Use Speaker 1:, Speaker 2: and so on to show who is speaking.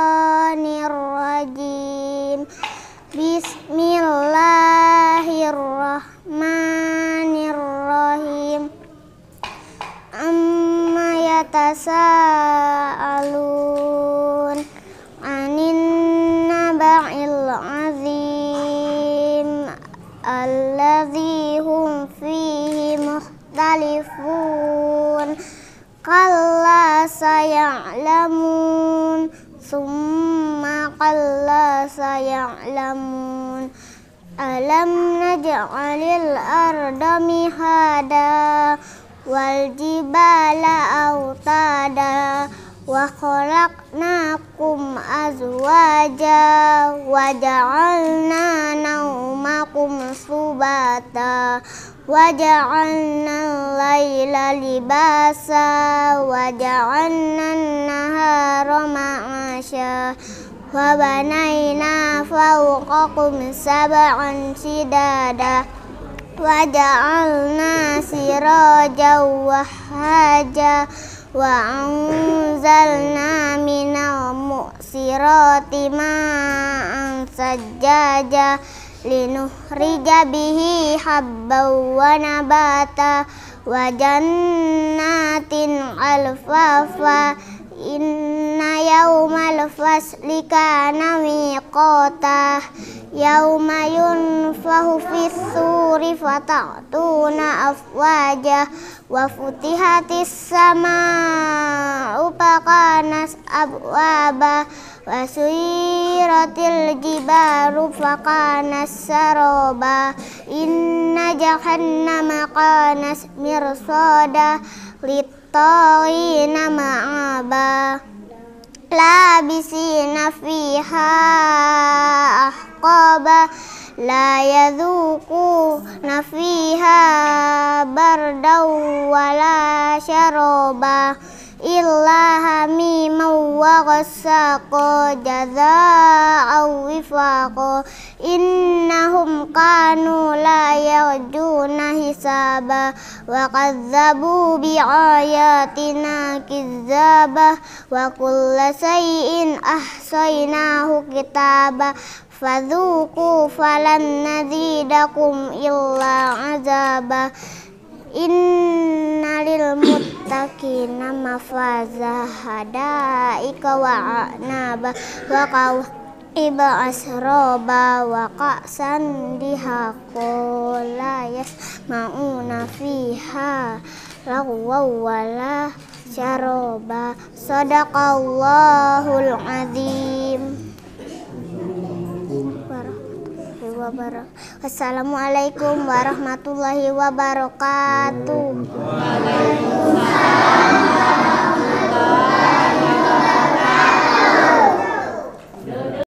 Speaker 1: Bismillahirrahmanirrahim. Bismillahirrahmanirrahim. Amma yatasaalun anin naba'il azim alladzi hum fihi muhtalifun. kalla sayalamun ثم قلا سيعلمون. ألم نجعل الأرض مهادا والجبال أوتادا وخلقناكم أزواجا وجعلنا نومكم سباتا وجعلنا الليل لباسا وجعلنا معاشا وبنينا فوقكم سبعا شدادا وجعلنا سراجا وهاجا وأنزلنا من المؤسرات ماء سجاجا linukhrija bihi habban wa nabata wa jannatin yawmal fasli kana miqata yawma yunfahu fis suri fata'tuna afwaja wa futihatis sama upakanas abwaba wa suyiratil jibaru fakanas saroba inna jahannama kanas mirsada littawina ma'aba labisina fiha ahqaba la yadhuku nafiha bardaw wala syaroba illa hamiman wa ghassaqa jazaa'an wifaqa innahum kanu la yarjuna hisaba wa kazzabu biayatina kizzaba wa kulla say'in ahsaynahu kitaba fadhuku falan nazidakum illa azaba Innalil muttaqina mafaza hadaika wa anaba wa qawiba asroba wa qa'san dihaqola yasma'una fiha lagwaw wala syaroba sadaqallahul azim wabarakatuh. Wassalamualaikum warahmatullahi wabarakatuh.